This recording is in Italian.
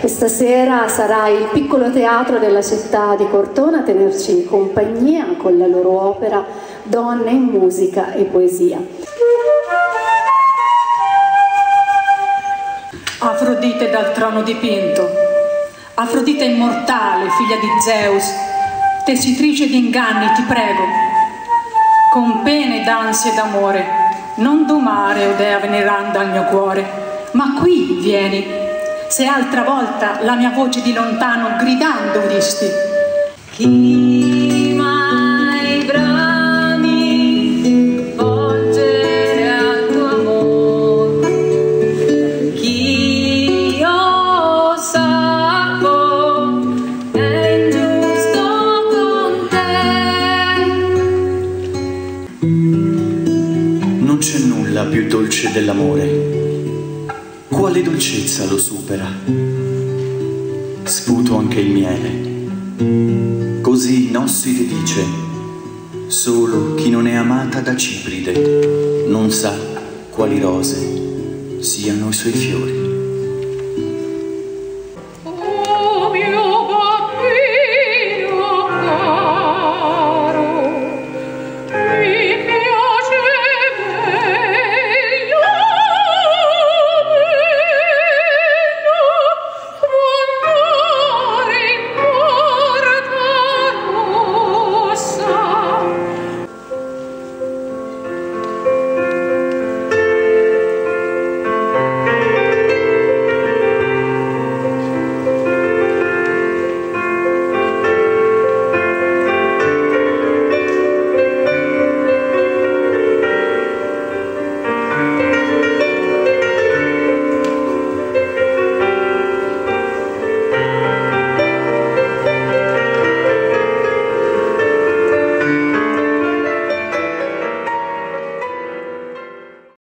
Questa sera sarà il piccolo teatro della città di Cortona a tenerci compagnia con la loro opera Donne in musica e poesia. Afrodite dal trono dipinto, Afrodite immortale, figlia di Zeus, tessitrice di inganni, ti prego, con pene d'ansia e d'amore, non domare, o dea veneranda al mio cuore, ma qui vieni, se altra volta la mia voce di lontano gridando udisti. Chi mai brami volgere al tuo amor, chi io sapo è ingiusto con te. Non c'è nulla più dolce dell'amore. Quale dolcezza lo supera? Sputo anche il miele. Così Nosside dice, solo chi non è amata da Cipride non sa quali rose siano i suoi fiori.